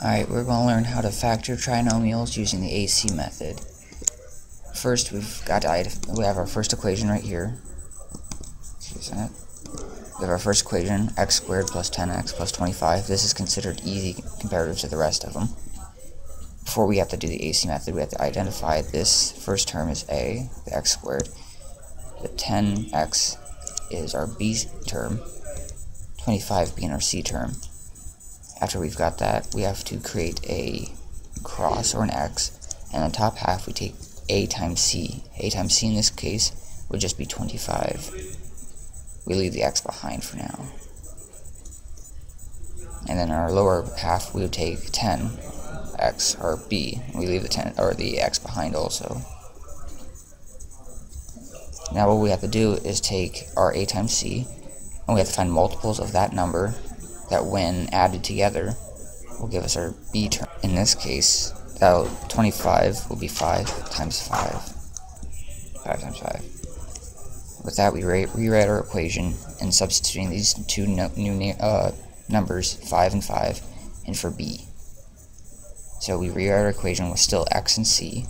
Alright, we're going to learn how to factor trinomials using the AC method. First, we've got to, we have our first equation right here. We have our first equation, x squared plus 10x plus 25. This is considered easy comparative to the rest of them. Before we have to do the AC method, we have to identify this first term is a, the x squared. The 10x is our b term, 25 being our c term after we've got that, we have to create a cross or an x, and on top half we take a times c. a times c in this case would just be 25. We leave the x behind for now. And then our lower half we would take 10 x or b. We leave the 10 or the x behind also. Now what we have to do is take our a times c, and we have to find multiples of that number that when added together will give us our b term. In this case, that 25 will be 5 times 5. 5 times 5. With that, we rewrite our equation and substituting these two no new uh, numbers, 5 and 5, in for b. So we rewrite our equation with still x and c,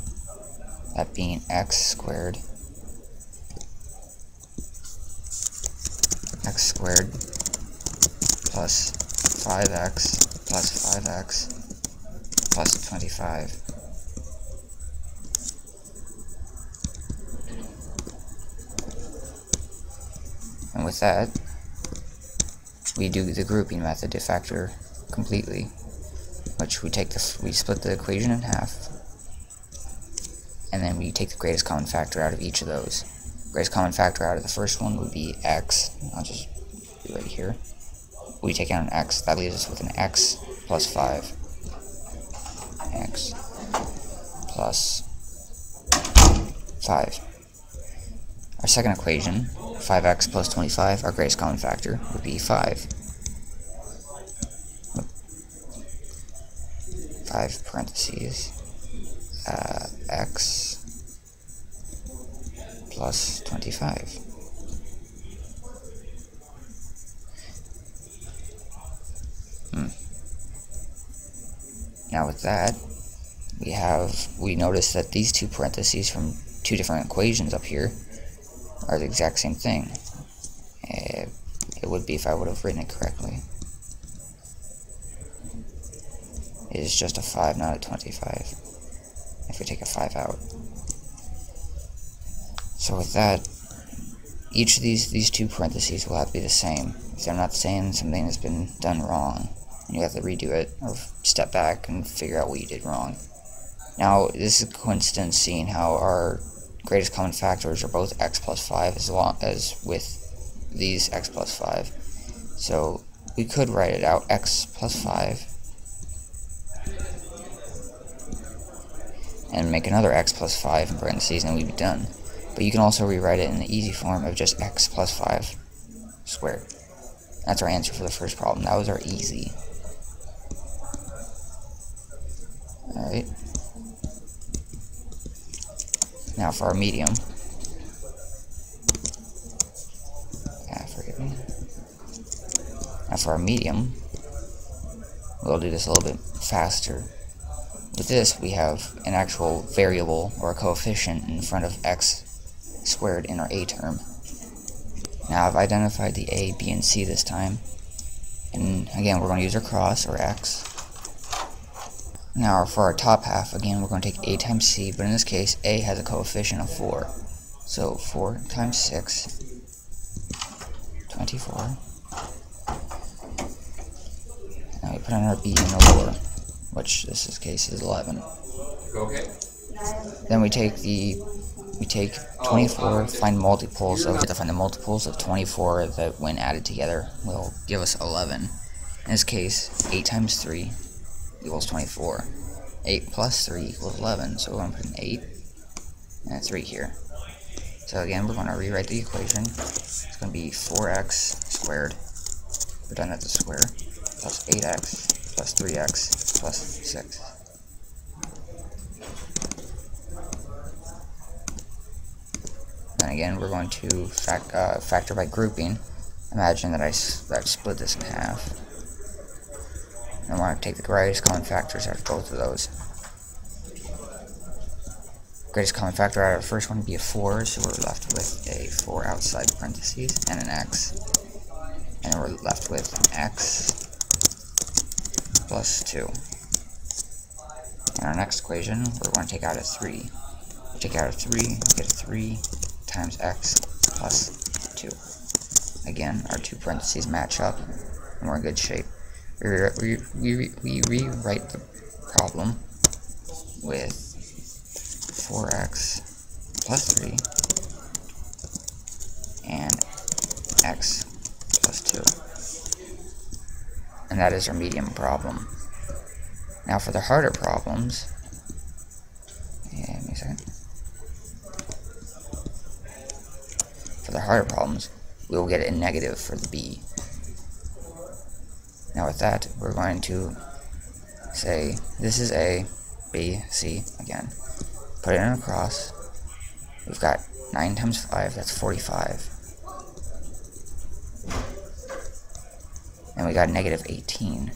that being x squared x squared plus 5x plus 5x plus 25. And with that, we do the grouping method to factor completely, which we take this, we split the equation in half, and then we take the greatest common factor out of each of those. Greatest common factor out of the first one would be x. I'll just do it right here we take out an x, that leaves us with an x plus 5. x plus 5. Our second equation, 5x plus 25, our greatest common factor, would be 5. 5 parentheses, uh, x plus 25. Now with that, we have, we notice that these two parentheses from two different equations up here are the exact same thing. Uh, it would be if I would have written it correctly. It is just a 5, not a 25. If we take a 5 out. So with that, each of these, these two parentheses will have to be the same. If they're not same, something has been done wrong and you have to redo it or step back and figure out what you did wrong. Now, this is a coincidence seeing how our greatest common factors are both x plus 5 as long as with these x plus 5. So we could write it out x plus 5 and make another x plus 5 in parentheses and we'd be done. But you can also rewrite it in the easy form of just x plus 5 squared. That's our answer for the first problem. That was our easy. Alright. Now for our medium. Ah, forgive me. Now for our medium, we'll do this a little bit faster. With this, we have an actual variable or a coefficient in front of x squared in our a term. Now I've identified the a, b, and c this time. And again, we're going to use our cross, or x. Now for our top half, again, we're going to take a times c, but in this case, a has a coefficient of 4. So 4 times 6, 24. Now we put on our b in the lower, which in this case is 11. Okay. Then we take the we take 24, um, find multiples of to find the multiples of 24 that when added together will give us 11. In this case, 8 times 3 equals 24. 8 plus 3 equals 11, so we're going to put an 8 and a 3 here. So again, we're going to rewrite the equation. It's going to be 4x squared, we're done at the square, plus 8x plus 3x plus 6. And again, we're going to uh, factor by grouping. Imagine that I, that I split this in half. I want to take the greatest common factors out of both of those. Greatest common factor out of the first one would be a 4, so we're left with a 4 outside parentheses and an x. And we're left with an x plus 2. In our next equation, we're going to take out a 3. We take out a 3, get a 3 times x plus 2. Again, our two parentheses match up, and we're in good shape. We, we, we, rewrite the problem with 4x plus 3 and x plus 2. And that is our medium problem. Now for the harder problems, give me a second. For the harder problems, we will get a negative for the b. Now with that, we're going to say this is a, b, c again. Put it in a cross. We've got 9 times 5, that's 45. And we got negative 18.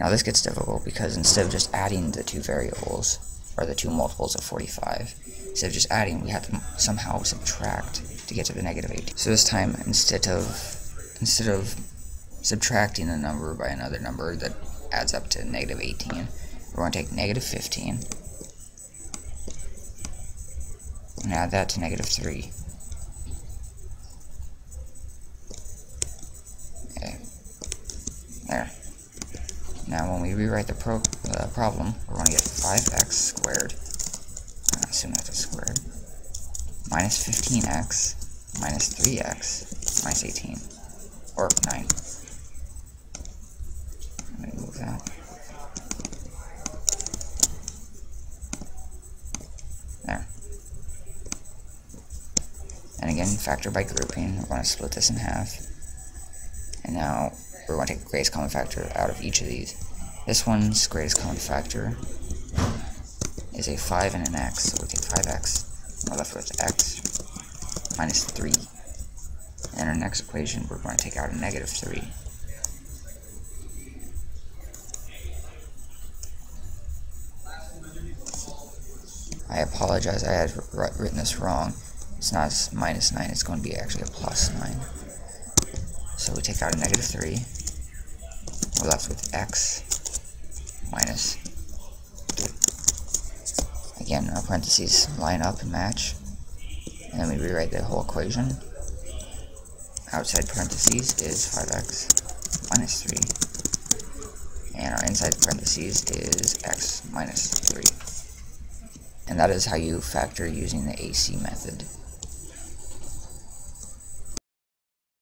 Now this gets difficult because instead of just adding the two variables, or the two multiples of 45, instead of just adding, we have to somehow subtract to get to the negative 18. So this time, instead of instead of subtracting a number by another number that adds up to negative 18, we're going to take negative 15 and add that to negative 3. Okay. There. Now when we rewrite the pro uh, problem, we're going to get 5x squared, I assume that's a squared, minus 15x, minus 3x, minus 18, or 9. Let me move that. There. And again, factor by grouping, we're going to split this in half. And now we're going to take the greatest common factor out of each of these. This one's greatest common factor is a 5 and an x, so we take 5x, we're left with x minus 3. Our next equation, we're going to take out a negative 3. I apologize, I had written this wrong. It's not minus 9, it's going to be actually a plus 9. So we take out a negative 3. We're left with x minus. Again, our parentheses line up and match. And then we rewrite the whole equation. Outside parentheses is 5x minus 3. And our inside parentheses is x minus 3. And that is how you factor using the AC method.